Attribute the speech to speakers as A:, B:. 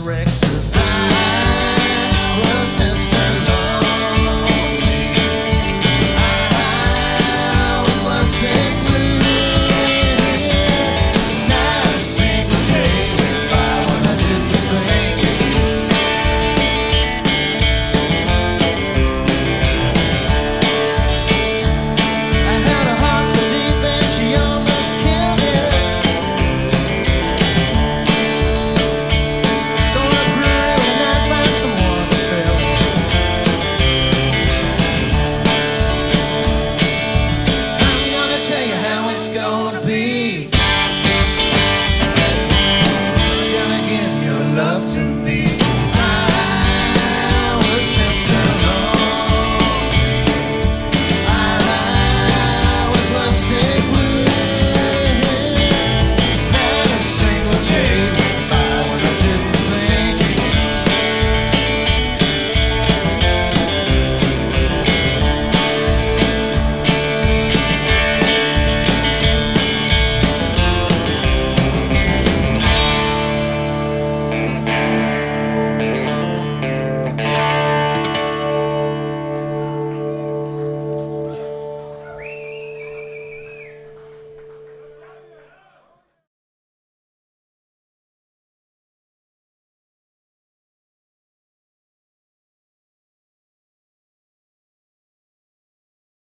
A: Rex.